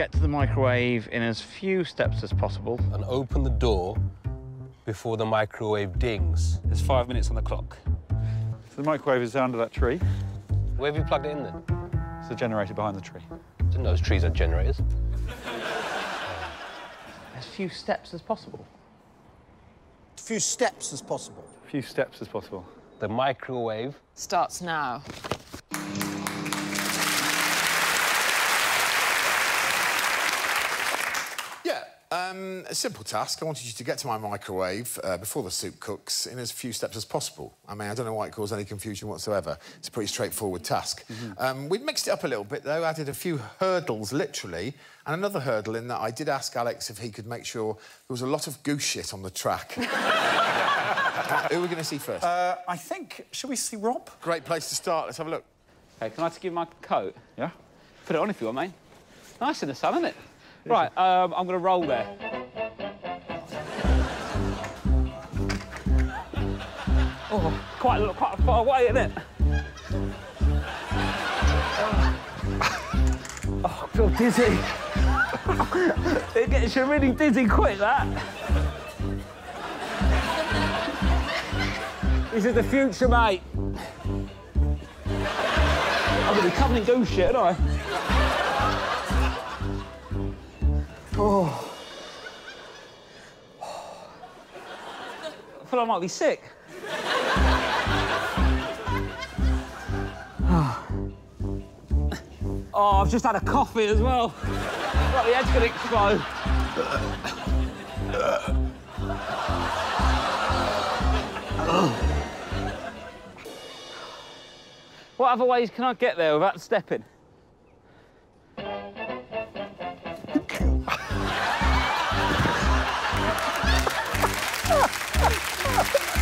Paul? Get to the microwave in as few steps as possible. And open the door before the microwave dings. There's five minutes on the clock. So the microwave is under that tree. Where have you plugged it in then? It's the generator behind the tree. Didn't know those trees had generators. As few steps as possible. As few steps as possible. A few steps as possible. The microwave Starts now. A simple task. I wanted you to get to my microwave uh, before the soup cooks in as few steps as possible. I mean, I don't know why it caused any confusion whatsoever. It's a pretty straightforward task. Um, we'd mixed it up a little bit, though, added a few hurdles, literally, and another hurdle in that I did ask Alex if he could make sure there was a lot of goose shit on the track. Uh, who are we going to see first? Uh, I think, shall we see Rob? Great place to start. Let's have a look. Okay, can I just give my coat? Yeah? Put it on if you want, mate. Nice in the sun, isn't it? Right, um, I'm going to roll there. Quite a, quite far away, isn't it? Oh, I feel dizzy. it gets you really dizzy quick, that. This is the future, mate. I'm to be covered in goose shit, aren't I? Oh. I feel I might be sick. Oh, I've just had a coffee as well. Like the head's gonna explode. What other ways can I get there without stepping?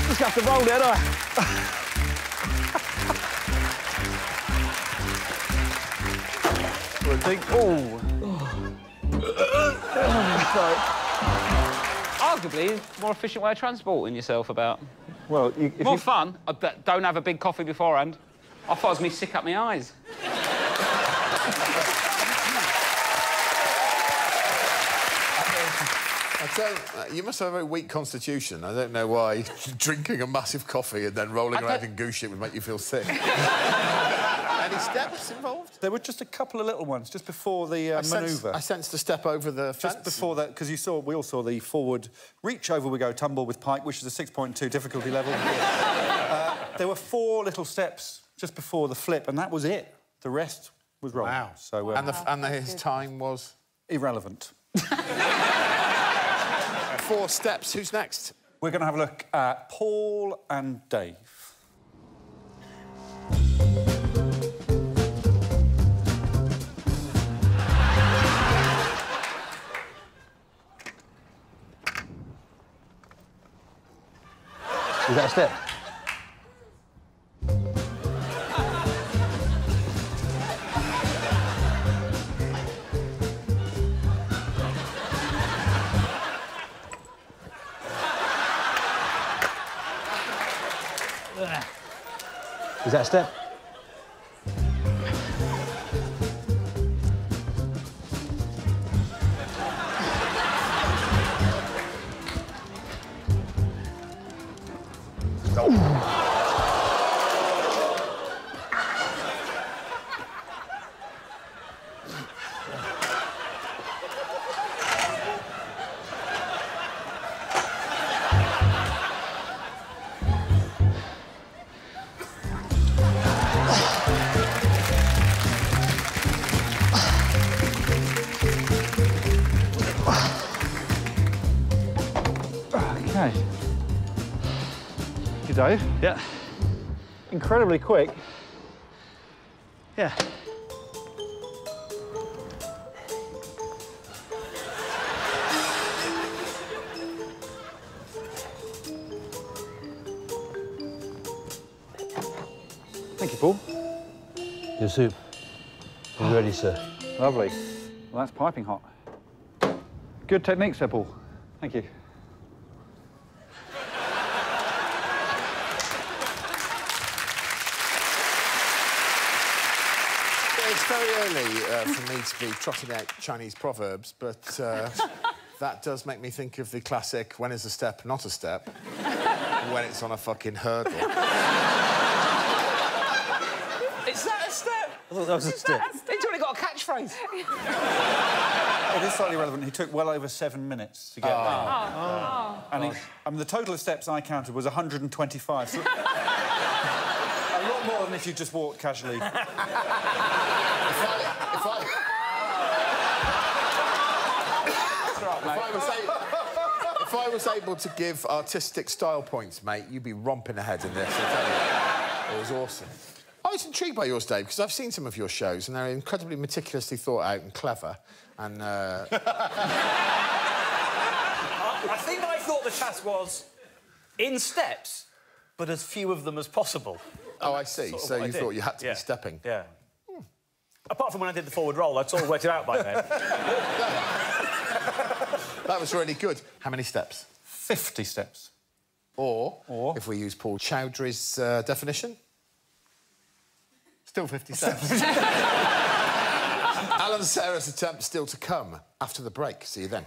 Just have to roll it, don't I? Think. Oh. Arguably, more efficient way of transporting yourself about. Well, you, if More you... fun. I d- don't have a big coffee beforehand. I thought it was me sick up my eyes. I don't, uh, you must have a very weak constitution. I don't know why drinking a massive coffee and then rolling around in goose shit would make you feel sick. Any steps involved? There were just a couple of little ones just before the uh, I sensed- manoeuvre. I sensed a step over the fence. Just before that, because you saw, we all saw the forward reach over we go tumble with Pike, which is a 6.2 difficulty level. uh, there were four little steps just before the flip, and that was it. The rest was wrong. Wow. So uh, And, the, and the, his time was irrelevant. four steps. Who's next? We're going to have a look at Paul and Dave. Is that a step? Is that a step? Okay. You Dave? Yeah. Incredibly quick. Yeah. Thank you, Paul. Your soup. You oh. ready, sir? Lovely. Well, that's piping hot. Good technique, Sir Paul. Thank you. It's very early uh, for me to be trotting out Chinese proverbs, but uh, that does make me think of the classic when is a step not a step? when it's on a fucking hurdle. Is that a step? I thought that was a step. He's already got a catchphrase. It is slightly relevant. He took well over seven minutes to get there. Oh. And he, I mean, the total of steps I counted was 125. So a lot more than if you just walked casually. If I, if I, if I was a- if I was able to give artistic style points, mate, you'd be romping ahead in this. I tell you. It was awesome. I was intrigued by yours, Dave, because I've seen some of your shows and they're incredibly meticulously thought out and clever. And uh, I think I thought the task was in steps, but as few of them as possible. Oh, I see. Sort of So you thought you had to Yeah. be stepping. Yeah. Apart from when I did the forward roll, of worked it out by then. That was really good. How many steps? 50 steps. Or, Or? if we use Paul Chowdhry's uh, definition, still 50 steps. Alan Sara's attempt still to come after the break. See you then.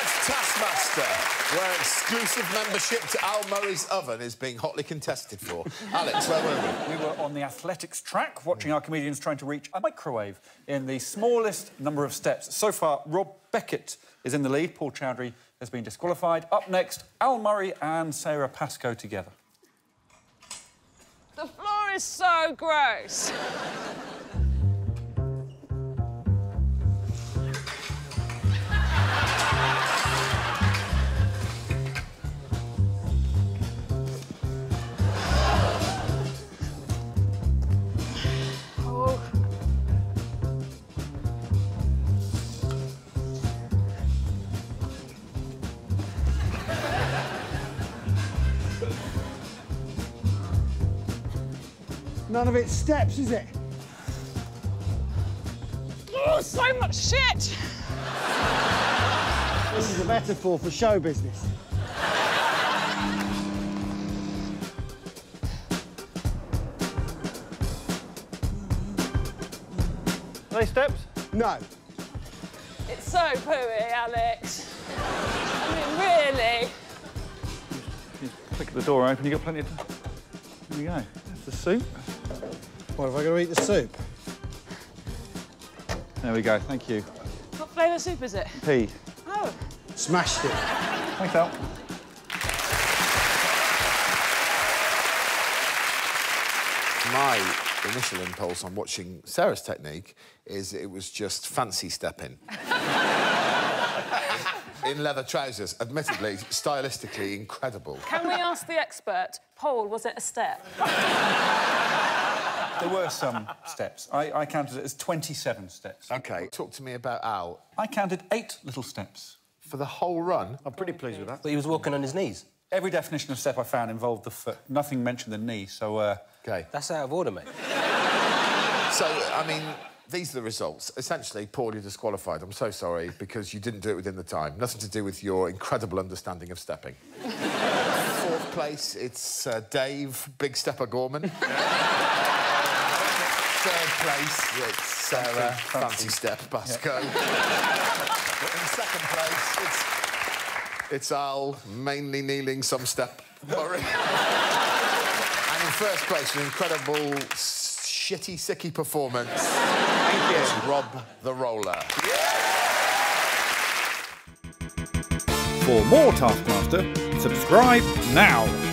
Welcome Taskmaster, where exclusive membership to Al Murray's Oven is being hotly contested for. Alex, where were we? We were on the athletics track watching our comedians trying to reach a microwave in the smallest number of steps. So far, Rob Beckett is in the lead. Paul Chowdhry has been disqualified. Up next, Al Murray and Sara Pascoe together. The floor is so gross. None of it's steps, is it? oh, so much shit. This is a metaphor for show business. Are they steps? No. It's so pooey, Alex. I mean, really. Just Click the door open, you've got plenty of time. There we go. That's the soup. What, have I got to eat the soup? There we go, thank you. What flavour soup is it? Pea. Oh. Smashed it. Thanks, Al. My initial impulse on watching Sara's technique is it was just fancy stepping. In leather trousers, admittedly, stylistically incredible. Can we ask the expert, Paul, was it a step? There were some steps. I, I counted it as 27 steps. OK, talk to me about Al. I counted eight little steps. For the whole run, I'm pretty pleased with that. But he was walking on his knees. Every definition of step I found involved the foot. Nothing mentioned the knee, so... Uh, OK. That's out of order, mate. So, I mean, these are the results. Essentially, Paul, you're disqualified. I'm so sorry, because you didn't do it within the time. Nothing to do with your incredible understanding of stepping. Fourth place, it's uh, Dave Big Stepper Gorman. Third place, it's Sara uh, Fancy, Step Pascoe. In second place, it's, it's Al Mainly Kneeling Some Step Murray. and in first place, an incredible shitty sicky performance. Thank you. It's Rob the Roller. For more Taskmaster, subscribe now.